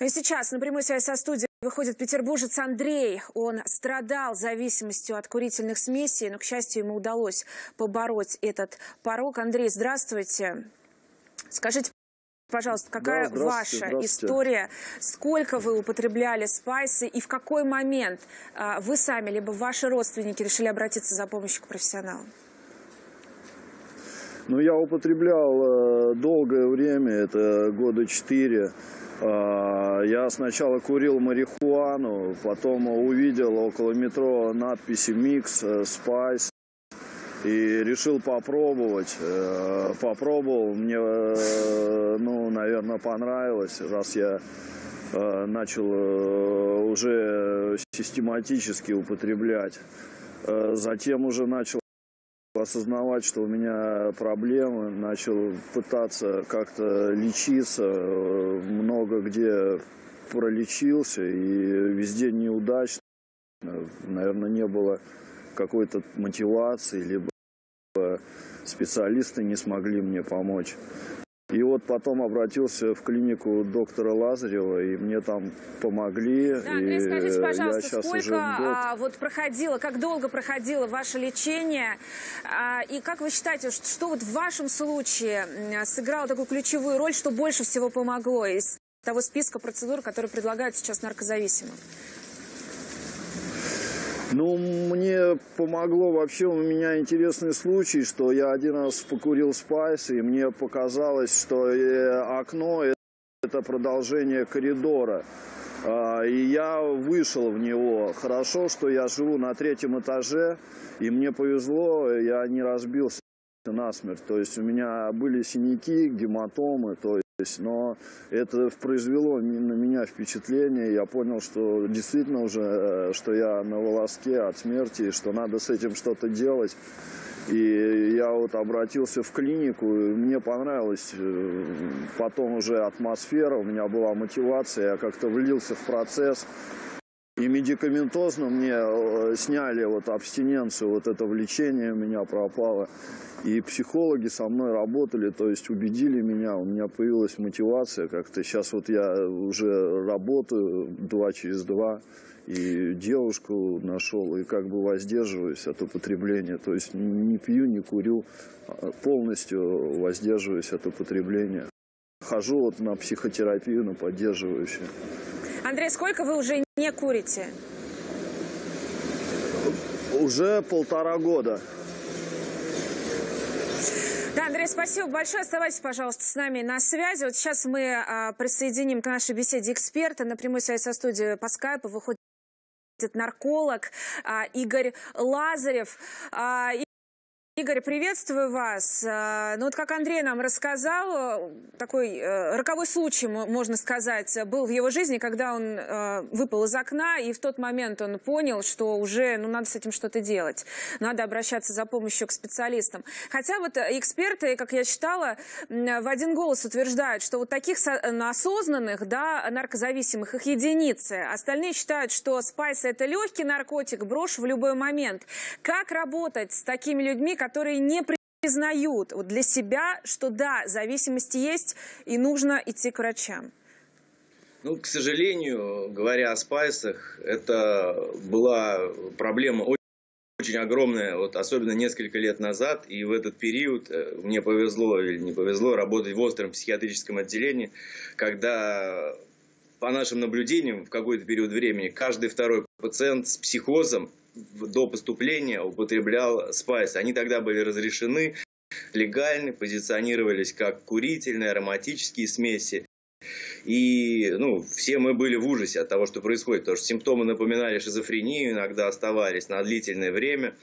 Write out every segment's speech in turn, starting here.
И сейчас на прямой связи со студией выходит петербуржец Андрей. Он страдал зависимостью от курительных смесей, но, к счастью, ему удалось побороть этот порог. Андрей, здравствуйте. Скажите, Пожалуйста, какая да, ваша здравствуйте. история? Сколько вы употребляли спайсы и в какой момент а, вы сами либо ваши родственники решили обратиться за помощью к профессионалам? Ну, я употреблял э, долгое время, это года четыре. Я сначала курил марихуану, потом увидел около метро надписи «Микс», э, «Спайс». И решил попробовать. Э, попробовал, мне, э, ну, наверное, понравилось, раз я начал уже систематически употреблять. Затем уже начал осознавать, что у меня проблемы, начал пытаться как-то лечиться, э, много где пролечился и везде неудачно. Наверное, не было какой-то мотивации, либо специалисты не смогли мне помочь. Вот потом обратился в клинику доктора Лазарева, и мне там помогли. Да, и скажите, пожалуйста, сколько уже год... а, вот проходило, как долго проходило ваше лечение, а, и как вы считаете, что, что вот в вашем случае сыграло такую ключевую роль, что больше всего помогло из того списка процедур, которые предлагают сейчас наркозависимым? Ну, мне помогло вообще, у меня интересный случай, что я один раз покурил спайс, и мне показалось, что э, окно – это продолжение коридора. А, и я вышел в него. Хорошо, что я живу на третьем этаже, и мне повезло, я не разбился насмерть. То есть у меня были синяки, гематомы, то есть, но это произвело на меня впечатление. Я понял, что действительно уже, э, что я на волоске от смерти, что надо с этим что-то делать. И я вот обратился в клинику, мне понравилась э, потом уже атмосфера, у меня была мотивация, я как-то влился в процесс. И медикаментозно мне э, сняли вот абстиненцию, вот это влечение у меня пропало. И психологи со мной работали, то есть убедили меня, у меня появилась мотивация как-то. Сейчас вот я уже работаю два через два, и девушку нашел, и как бы воздерживаюсь от употребления. То есть не пью, не курю, а полностью воздерживаюсь от употребления. Хожу вот на психотерапию, на поддерживающую. Андрей, сколько вы уже не курите? Уже полтора года. Да, Андрей, спасибо большое. Оставайтесь, пожалуйста, с нами на связи. Вот сейчас мы а, присоединим к нашей беседе эксперта. На прямой связи со студией по скайпу выходит нарколог а, Игорь Лазарев. А, Игорь, приветствую вас. Ну вот как Андрей нам рассказал, такой э, роковой случай, можно сказать, был в его жизни, когда он э, выпал из окна, и в тот момент он понял, что уже ну, надо с этим что-то делать. Надо обращаться за помощью к специалистам. Хотя вот эксперты, как я читала, в один голос утверждают, что вот таких осознанных, да, наркозависимых, их единицы. Остальные считают, что спайс – это легкий наркотик, брошь в любой момент. Как работать с такими людьми, которые не признают вот для себя, что да, зависимости есть и нужно идти к врачам? Ну, к сожалению, говоря о спайсах, это была проблема очень огромная, вот особенно несколько лет назад, и в этот период э, мне повезло или не повезло работать в остром психиатрическом отделении, когда по нашим наблюдениям в какой-то период времени каждый второй пациент с психозом до поступления употреблял спайс. Они тогда были разрешены, легальны, позиционировались как курительные, ароматические смеси. И ну, все мы были в ужасе от того, что происходит, потому что симптомы напоминали шизофрению, иногда оставались на длительное время.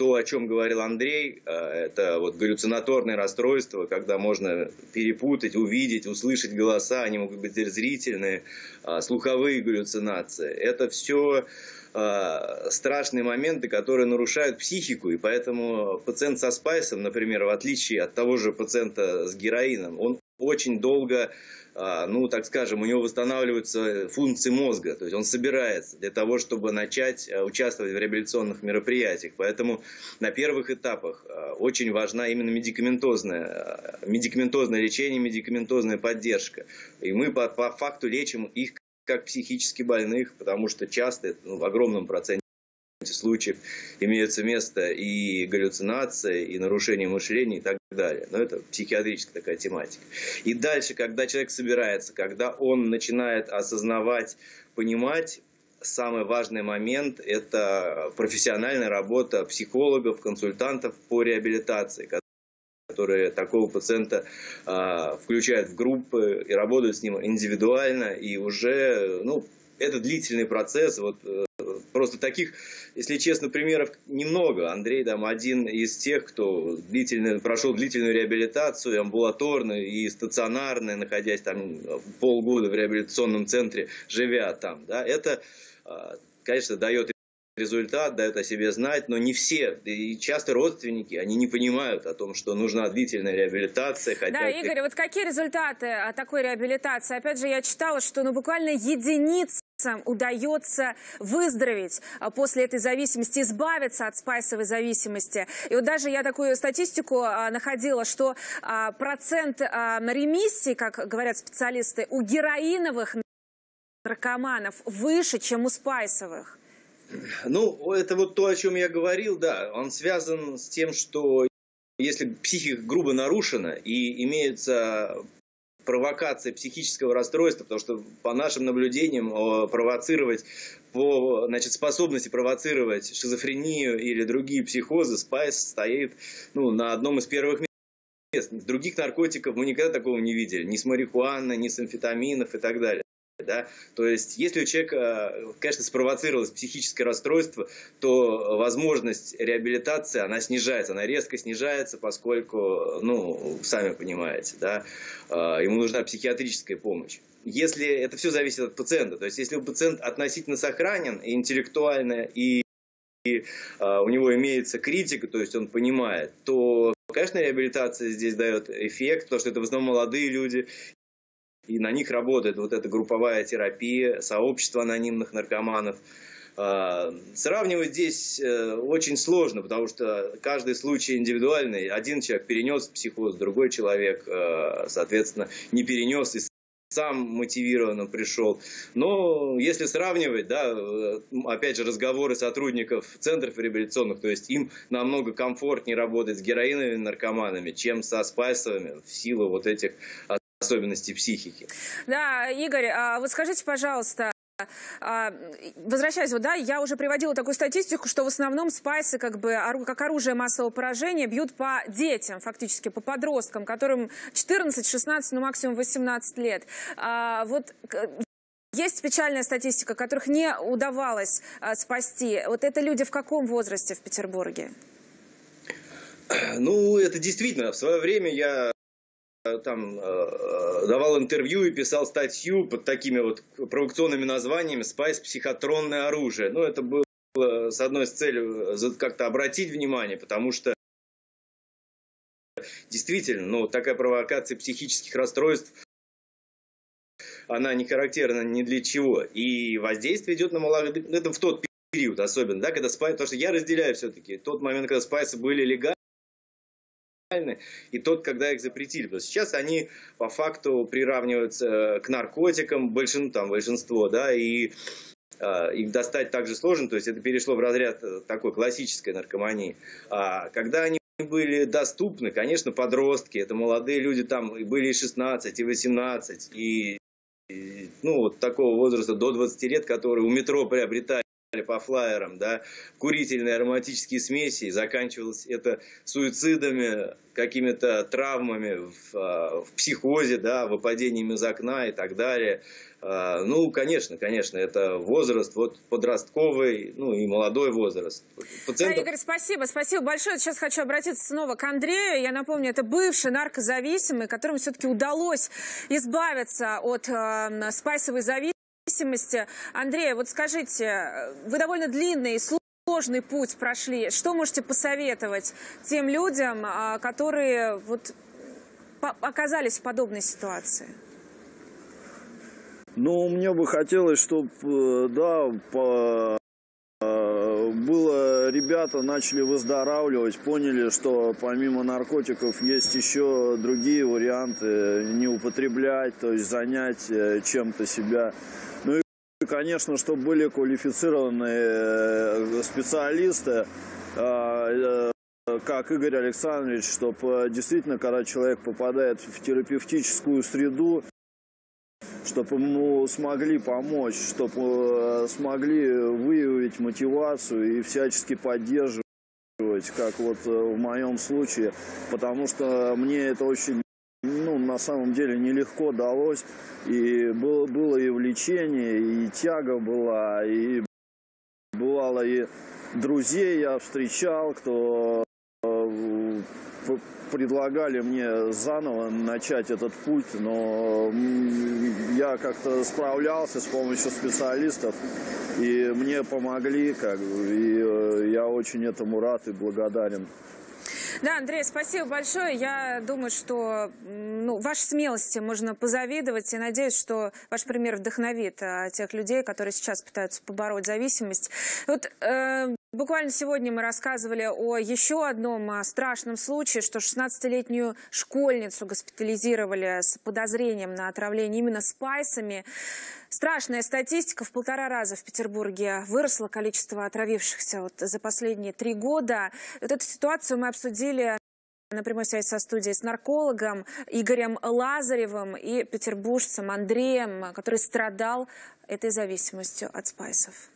То, о чем говорил Андрей, э, это вот галлюцинаторное расстройство, когда можно перепутать, увидеть, услышать голоса, они могут быть зрительные, а, слуховые галлюцинации. Это все э, страшные моменты, которые нарушают психику, и поэтому пациент со спайсом, например, в отличие от того же пациента с героином, он очень долго а, ну, так скажем, у него восстанавливаются функции мозга, то есть он собирается для того, чтобы начать а, участвовать в реабилитационных мероприятиях. Поэтому на первых этапах а, очень важна именно медикаментозное, медикаментозное лечение, медикаментозная поддержка. И мы по, по факту лечим их как психически больных, потому что часто, ну, в огромном проценте случаев имеется место и галлюцинация, и нарушение мышления и так далее. Но это психиатрическая такая тематика. И дальше, когда человек собирается, когда он начинает осознавать, понимать, самый важный момент – это профессиональная работа психологов, консультантов по реабилитации, которые такого пациента э, включают в группы и работают с ним индивидуально, и уже, ну, это длительный процесс. Вот э, просто таких если честно, примеров немного. Андрей там один из тех, кто длительно, прошел длительную реабилитацию, амбулаторную и стационарную, находясь там полгода в реабилитационном центре, живя там. Да, это, а, конечно, дает результат, дает о себе знать, но не все. И часто родственники, они не понимают о том, что нужна длительная реабилитация. Хотят... Да, Игорь, вот какие результаты такой реабилитации? Опять же, я читала, что ну, буквально единицы удается выздороветь а, после этой зависимости, избавиться от спайсовой зависимости. И вот даже я такую статистику а, находила, что а, процент ремиссии, как говорят специалисты, у героиновых наркоманов выше, чем у спайсовых. Ну, это вот то, о чем я говорил, да. Он связан с тем, что если психика грубо нарушена и имеется провокация психического расстройства, потому что по нашим наблюдениям провоцировать по значит, способности провоцировать шизофрению или другие психозы, спайс стоит ну, на одном из первых мест. Других наркотиков мы никогда такого не видели. Ни с марихуаны, ни с амфетаминов и так далее. Да? То есть, если у человека, конечно, спровоцировалось психическое расстройство, то возможность реабилитации, она снижается, она резко снижается, поскольку, ну, сами понимаете, да, а, ему нужна психиатрическая помощь. Если это все зависит от пациента, то есть, если у пациента относительно сохранен и интеллектуально, и и uh, у него имеется критика, то есть он понимает, то, конечно, реабилитация здесь дает эффект, потому что это в основном молодые люди, и на них работает вот эта групповая терапия, сообщество анонимных наркоманов. А, сравнивать здесь э, очень сложно, потому что каждый случай индивидуальный. Один человек перенес психоз, другой человек, э, соответственно, не перенес и сам мотивированно пришел. Но если сравнивать, да, э, опять же, разговоры сотрудников центров реабилитационных, то есть им намного комфортнее работать с героиновыми наркоманами, чем со спайсовыми в силу вот этих особенностей психики. Да, Игорь, а вот скажите, пожалуйста, а, Возвращаясь, вот, да, я уже приводила такую статистику, что в основном спайсы как бы как оружие массового поражения бьют по детям, фактически по подросткам, которым 14, 16, ну максимум 18 лет. А, вот есть печальная статистика, которых не удавалось а, спасти. Вот это люди в каком возрасте в Петербурге? Ну, это действительно. В свое время я там э, давал интервью и писал статью под такими вот провокационными названиями «Спайс. Психотронное оружие». Ну, это было с одной с целью э, как-то обратить внимание, потому что действительно, ну, такая провокация психических расстройств, она не характерна ни для чего. И воздействие идет на молодых, это в тот период особенно, да, когда спайс, потому что я разделяю все-таки тот момент, когда спайсы были легальны, и тот, когда их запретили. Потому что сейчас они по факту приравниваются к наркотикам, большин, там, большинство, да, и э, их достать также сложно, то есть это перешло в разряд э, такой классической наркомании. А когда они были доступны, конечно, подростки, это молодые люди, там были и 16, и 18, и, и ну, вот такого возраста до 20 лет, которые у метро приобретали по флайерам, да, курительные ароматические смеси, заканчивалось это суицидами, какими-то травмами в, а, в психозе, да, выпадениями из окна и так далее. А, ну, конечно, конечно, это возраст вот подростковый, ну и молодой возраст. Пациентов... Да, Игорь, спасибо, спасибо большое. Сейчас хочу обратиться снова к Андрею. Я напомню, это бывший наркозависимый, которому все-таки удалось избавиться от э, спайсовой зависимости зависимости. Андрей, вот скажите, вы довольно длинный и сложный путь прошли. Что можете посоветовать тем людям, а, которые вот оказались в подобной ситуации? Ну, мне бы хотелось, чтобы, э, да, по, э, было, ребята начали выздоравливать, поняли, что помимо наркотиков есть еще другие варианты не употреблять, то есть занять э, чем-то себя. Ну и, конечно, чтобы были квалифицированные специалисты, как Игорь Александрович, чтобы действительно, когда человек попадает в терапевтическую среду, чтобы ему смогли помочь, чтобы э, смогли выявить мотивацию и всячески поддерживать, как вот э, в моем случае, потому что мне это очень, ну, на самом деле нелегко далось, и было, было и влечение, и тяга была, и бывало и друзей я встречал, кто предлагали мне заново начать этот путь, но я как-то справлялся с помощью специалистов, и мне помогли, как и э, я очень этому рад и благодарен. Да, Андрей, спасибо большое. Я думаю, что ну, вашей смелости можно позавидовать и надеюсь, что ваш пример вдохновит а, тех людей, которые сейчас пытаются побороть зависимость. Вот э, Буквально сегодня мы рассказывали о еще одном а, страшном случае, что 16-летнюю школьницу госпитализировали с подозрением на отравление именно спайсами. Страшная статистика. В полтора раза в Петербурге выросло количество отравившихся вот за последние три года. Вот эту ситуацию мы обсудили на прямой связи со студией с наркологом Игорем Лазаревым и петербуржцем Андреем, который страдал этой зависимостью от спайсов.